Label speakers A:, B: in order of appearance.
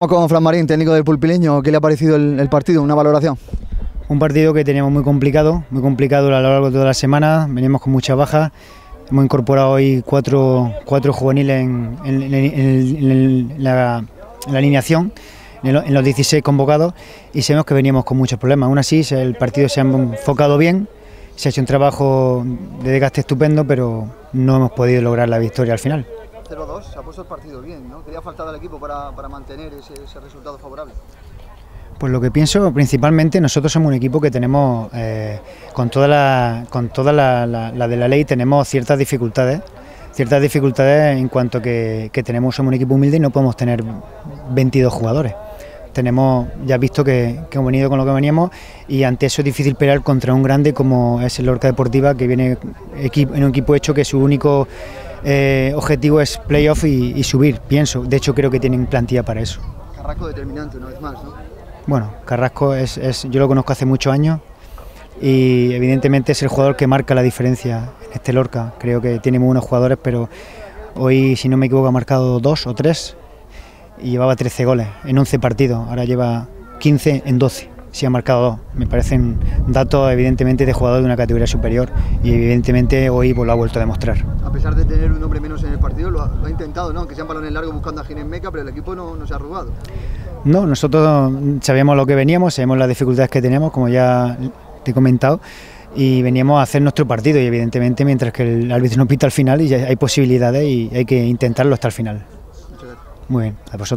A: Con Fran Marín, técnico del Pulpileño, ¿qué le ha parecido el, partido? ¿Una valoración?
B: Un partido que teníamos muy complicado, muy complicado a lo largo de toda la semana, veníamos con muchas bajas, hemos incorporado hoy cuatro, cuatro juveniles en, la, alineación, en, los 16 convocados, y sabemos que veníamos con muchos problemas. Aún así, el partido se ha enfocado bien, se ha hecho un trabajo de desgaste estupendo, pero no hemos podido lograr la victoria al final.
A: 0-2, se ha puesto el partido bien, ¿no? ¿Qué ha faltado al equipo para, mantener ese, resultado favorable?
B: Pues lo que pienso, principalmente nosotros somos un equipo que tenemos, eh, con toda, la, con toda la, de la ley, tenemos ciertas dificultades, ciertas dificultades en cuanto que, que tenemos, somos un equipo humilde y no podemos tener 22 jugadores tenemos ya visto que, hemos venido con lo que veníamos y ante eso es difícil pelear contra un grande como es el Lorca Deportiva que viene en un equipo hecho que su único eh, objetivo es playoff y, subir, pienso. De hecho, creo que tienen plantilla para eso.
A: Carrasco determinante una vez más, ¿no?
B: Bueno, Carrasco es, yo lo conozco hace muchos años y evidentemente es el jugador que marca la diferencia en este Lorca. Creo que tiene muy buenos jugadores, pero hoy, si no me equivoco, ha marcado dos o tres y llevaba 13 goles en 11 partidos. Ahora lleva 15 en 12 si ha marcado dos. Me parecen datos evidentemente de jugador de una categoría superior y evidentemente hoy pues, lo ha vuelto a demostrar.
A: A pesar de tener un hombre menos en el partido, lo ha, intentado, ¿no? Que sean balones largos buscando a Ginés Meca, pero el equipo no, no se ha arrugado.
B: No, nosotros sabíamos lo que veníamos, sabemos las dificultades que tenemos, como ya te he comentado, y veníamos a hacer nuestro partido y evidentemente mientras que el árbitro no pita al final y hay posibilidades y hay que intentarlo hasta el final. Muy bien, a vosotros.